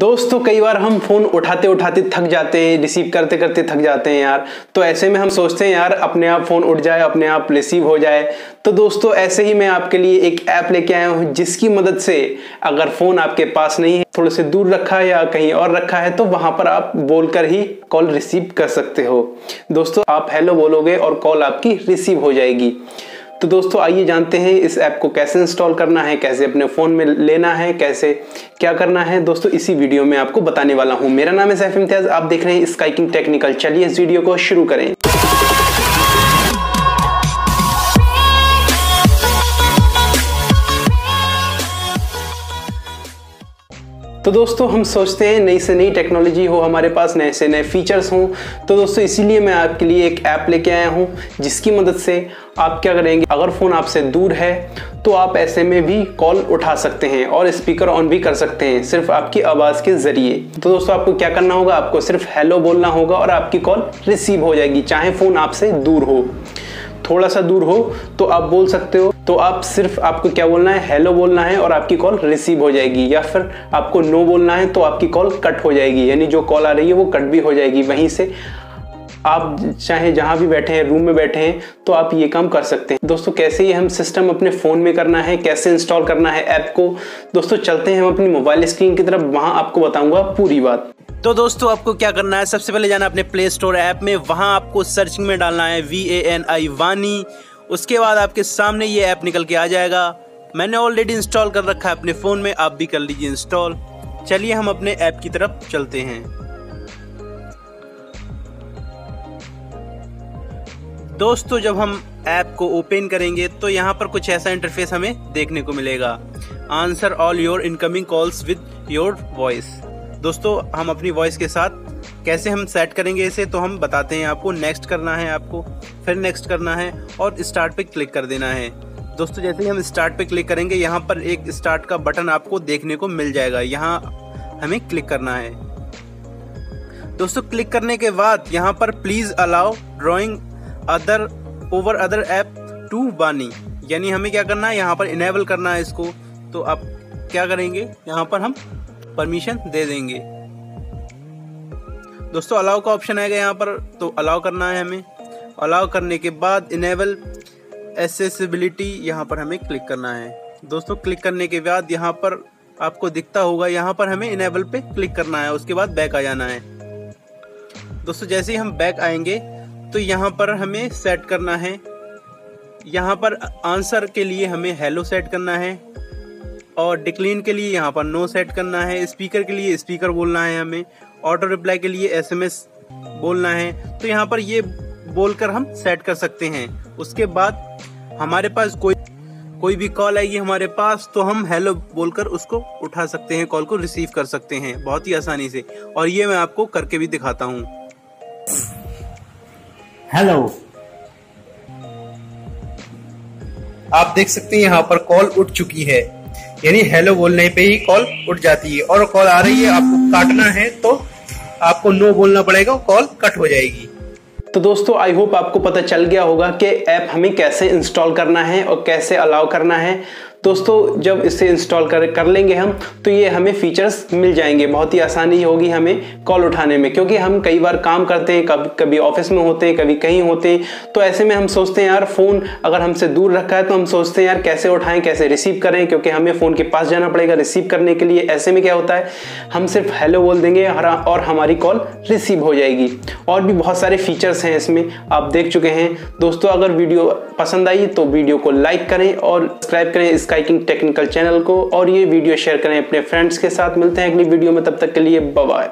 दोस्तों, कई बार हम फ़ोन उठाते उठाते थक जाते हैं, रिसीव करते करते थक जाते हैं यार। तो ऐसे में हम सोचते हैं, यार, अपने आप फ़ोन उठ जाए, अपने आप रिसीव हो जाए। तो दोस्तों, ऐसे ही मैं आपके लिए एक ऐप लेके आया हूँ, जिसकी मदद से अगर फ़ोन आपके पास नहीं है, थोड़े से दूर रखा है या कहीं और रखा है तो वहाँ पर आप बोलकर ही कॉल रिसीव कर सकते हो। दोस्तों, आप हेलो बोलोगे और कॉल आपकी रिसीव हो जाएगी। तो दोस्तों, आइए जानते हैं इस ऐप को कैसे इंस्टॉल करना है, कैसे अपने फ़ोन में लेना है, कैसे क्या करना है। दोस्तों, इसी वीडियो में आपको बताने वाला हूँ। मेरा नाम है सैफ इम्तियाज़, आप देख रहे हैं स्काइकिंग टेक्निकल चलिए इस वीडियो को शुरू करें। तो दोस्तों, हम सोचते हैं नई से नई टेक्नोलॉजी हो, हमारे पास नए से नए फीचर्स हों। तो दोस्तों, इसीलिए मैं आपके लिए एक ऐप लेके आया हूँ, जिसकी मदद से आप क्या करेंगे? अगर फ़ोन आपसे दूर है तो आप ऐसे में भी कॉल उठा सकते हैं और स्पीकर ऑन भी कर सकते हैं, सिर्फ़ आपकी आवाज़ के ज़रिए। तो दोस्तों, आपको क्या करना होगा? आपको सिर्फ़ हेलो बोलना होगा और आपकी कॉल रिसीव हो जाएगी, चाहे फ़ोन आपसे दूर हो। थोड़ा सा दूर हो तो आप बोल सकते हो तो आप सिर्फ़ आपको क्या बोलना है? हेलो बोलना है और आपकी कॉल रिसीव हो जाएगी। या फिर आपको नो बोलना है तो आपकी कॉल कट हो जाएगी। यानी जो कॉल आ रही है वो कट भी हो जाएगी। वहीं से आप चाहे जहाँ भी बैठे हैं रूम में बैठे हैं तो आप ये काम कर सकते हैं। दोस्तों, कैसे ये हम सिस्टम अपने फ़ोन में करना है, कैसे इंस्टॉल करना है ऐप को, दोस्तों, चलते हैं हम अपनी मोबाइल स्क्रीन की तरफ़। वहाँ आपको बताऊँगा पूरी बात। तो दोस्तों, आपको क्या करना है? सबसे पहले जाना अपने प्ले स्टोर ऐप में। वहाँ आपको सर्चिंग में डालना है वी ए एन आई वानी। उसके बाद आपके सामने ये ऐप निकल के आ जाएगा। मैंने ऑलरेडी इंस्टॉल कर रखा है अपने फ़ोन में, आप भी कर लीजिए इंस्टॉल चलिए हम अपने ऐप की तरफ़ चलते हैं। दोस्तों, जब हम ऐप को ओपन करेंगे तो यहाँ पर कुछ ऐसा इंटरफेस हमें देखने को मिलेगा। Answer all your incoming calls with your voice दोस्तों, हम अपनी वॉइस के साथ कैसे हम सेट करेंगे इसे तो हम बताते हैं आपको। नेक्स्ट करना है आपको, फिर नेक्स्ट करना है, और स्टार्ट पे क्लिक कर देना है। दोस्तों, जैसे ही हम स्टार्ट पे क्लिक करेंगे, यहाँ पर एक स्टार्ट का बटन आपको देखने को मिल जाएगा। यहाँ हमें क्लिक करना है। दोस्तों क्लिक करने के बाद यहाँ पर please allow drawing other over other app to बानी यानी हमें क्या करना है? यहाँ पर इनेबल करना है इसको। तो आप क्या करेंगे? यहाँ पर हम परमिशन दे देंगे। दोस्तों अलाउ का ऑप्शन आएगा यहाँ पर तो अलाउ करना है हमें। अलाउ करने के बाद इनेबल एसेसिबिलिटी यहाँ पर हमें क्लिक करना है। दोस्तों क्लिक करने के बाद यहाँ पर आपको दिखता होगा, यहाँ पर हमें इनेबल पे क्लिक करना है, उसके बाद बैक आ जाना है। दोस्तों, जैसे ही हम बैक आएँगे तो यहाँ पर हमें सेट करना है। यहाँ पर आंसर के लिए हमें हेलो सेट करना है। और डिक्लीन के लिए यहाँ पर नो सेट करना है, स्पीकर के लिए स्पीकर बोलना है हमें, ऑटो रिप्लाई के लिए एसएमएस बोलना है। तो यहाँ पर ये बोलकर हम सेट कर सकते हैं। उसके बाद हमारे पास कोई कोई भी कॉल आएगी हमारे पास तो हम हेलो बोलकर उसको उठा सकते हैं, कॉल को रिसीव कर सकते हैं, बहुत ही आसानी से। और ये मैं आपको करके भी दिखाता हूँ। हेलो। आप देख सकते हैं यहाँ पर कॉल उठ चुकी है। यानी हेलो बोलने पे ही कॉल उठ जाती है। और कॉल आ रही है, आपको काटना है तो आपको नो बोलना पड़ेगा कॉल कट हो जाएगी। तो दोस्तों आई होप आपको पता चल गया होगा कि ऐप हमें कैसे इंस्टॉल करना है और कैसे अलाउ करना है। दोस्तों, जब इसे इंस्टॉल कर कर लेंगे हम तो ये हमें फीचर्स मिल जाएँगे। बहुत ही आसानी होगी हमें कॉल उठाने में, क्योंकि हम कई बार काम करते हैं कभी कभी ऑफ़िस में होते हैं, कभी कहीं होते हैं। तो ऐसे में हम सोचते हैं, यार फ़ोन अगर हमसे दूर रखा है तो हम सोचते हैं, यार, कैसे उठाएँ, कैसे रिसीव करें, क्योंकि हमें फ़ोन के पास जाना पड़ेगा रिसीव करने के लिए। ऐसे में क्या होता है, हम सिर्फ़ हेलो बोल देंगे और हमारी कॉल रिसीव हो जाएगी। और भी बहुत सारे फीचर्स हैं इसमें, आप देख चुके हैं। दोस्तों, अगर वीडियो पसंद आई तो वीडियो को लाइक करें और सब्सक्राइब करें। स्काइकिंग टेक्निकल चैनल को और ये वीडियो शेयर करें अपने फ्रेंड्स के साथ। मिलते हैं अगली वीडियो में, तब तक के लिए बाय